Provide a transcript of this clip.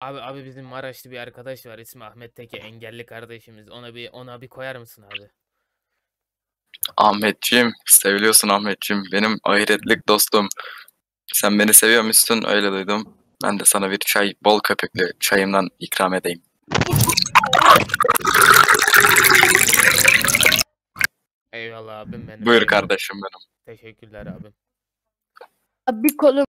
Abi abi bizim Maraşlı bir arkadaş var ismi Ahmet Teke engelli kardeşimiz. Ona bir ona bir koyar mısın abi? Ahmetciğim, seviliyorsun Ahmetciğim. Benim ahiretlik dostum. Sen beni seviyormuşsun, öyle duydum. Ben de sana bir çay, bol köpüklü çayımdan ikram edeyim. Eyvallah abim benim. Buyur kardeşim benim. Teşekkürler abim. Abi kolum